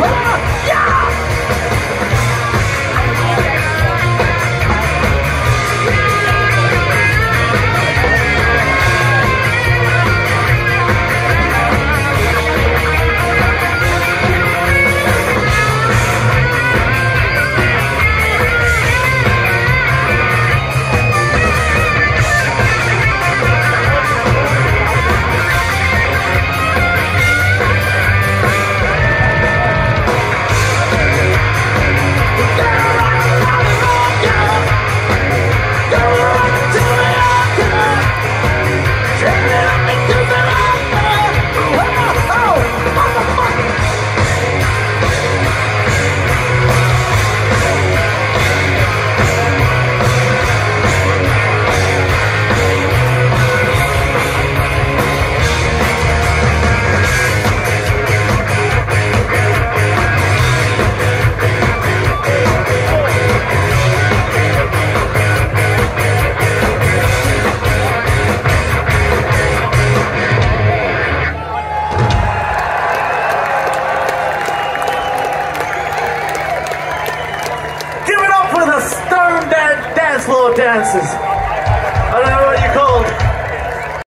Vamos! the stone dance floor dances. I don't know what you called.